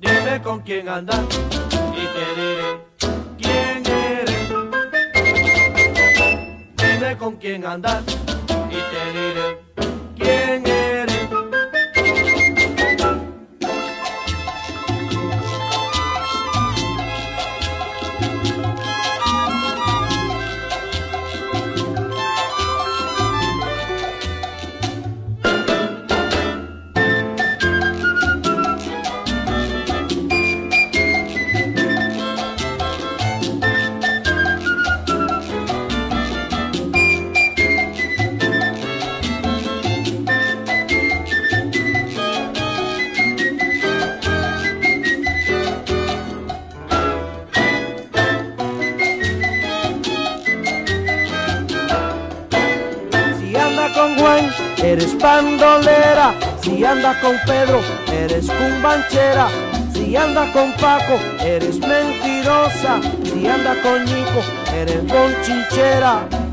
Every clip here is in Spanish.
Dime con quién andas y te diré quién eres. Dime con quién andas y te diré eres pandolera. Si andas con Pedro, eres cumbanchera. Si andas con Paco, eres mentirosa. Si andas con Nico, eres bonchinchera.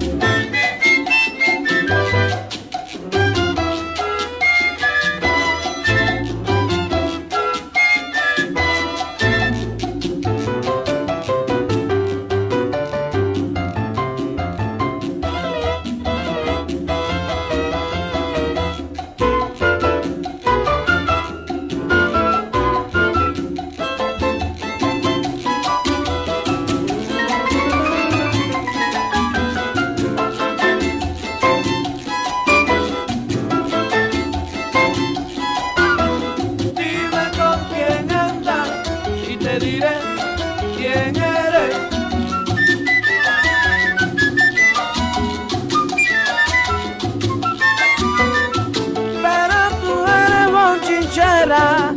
Pero tú eres bonchinchera,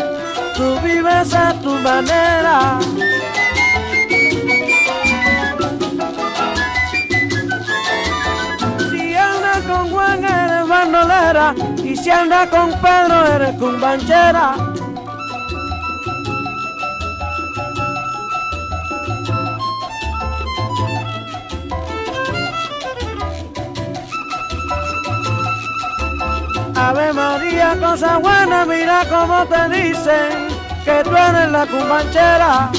tú vives a tu manera. Si andas con Juan eres bandolera y si andas con Pedro eres cumbanchera. Ave María, cosa buena, mira cómo te dicen que tú eres la cumbanchera.